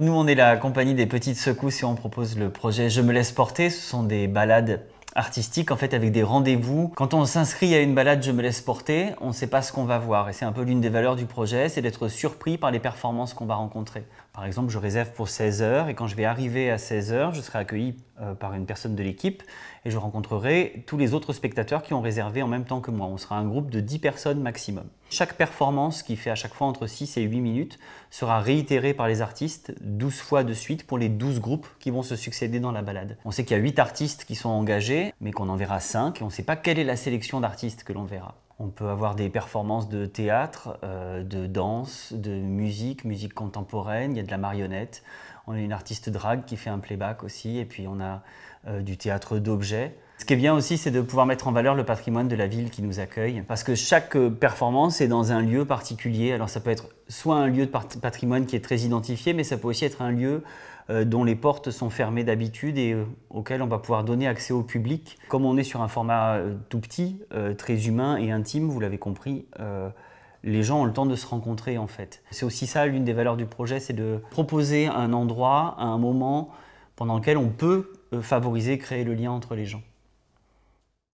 Nous, on est la compagnie des petites secousses et on propose le projet Je me laisse porter. Ce sont des balades artistiques en fait avec des rendez-vous. Quand on s'inscrit à une balade Je me laisse porter, on ne sait pas ce qu'on va voir et c'est un peu l'une des valeurs du projet, c'est d'être surpris par les performances qu'on va rencontrer. Par exemple, je réserve pour 16 heures et quand je vais arriver à 16 heures, je serai accueilli euh, par une personne de l'équipe et je rencontrerai tous les autres spectateurs qui ont réservé en même temps que moi. On sera un groupe de 10 personnes maximum. Chaque performance, qui fait à chaque fois entre 6 et 8 minutes, sera réitérée par les artistes 12 fois de suite pour les 12 groupes qui vont se succéder dans la balade. On sait qu'il y a 8 artistes qui sont engagés, mais qu'on en verra 5 et on ne sait pas quelle est la sélection d'artistes que l'on verra. On peut avoir des performances de théâtre, euh, de danse, de musique, musique contemporaine, il y a de la marionnette. On a une artiste drague qui fait un playback aussi, et puis on a euh, du théâtre d'objets. Ce qui est bien aussi, c'est de pouvoir mettre en valeur le patrimoine de la ville qui nous accueille, parce que chaque euh, performance est dans un lieu particulier. Alors ça peut être soit un lieu de patrimoine qui est très identifié, mais ça peut aussi être un lieu euh, dont les portes sont fermées d'habitude et auquel on va pouvoir donner accès au public. Comme on est sur un format tout petit, très humain et intime, vous l'avez compris, les gens ont le temps de se rencontrer en fait. C'est aussi ça l'une des valeurs du projet, c'est de proposer un endroit, un moment pendant lequel on peut favoriser, créer le lien entre les gens.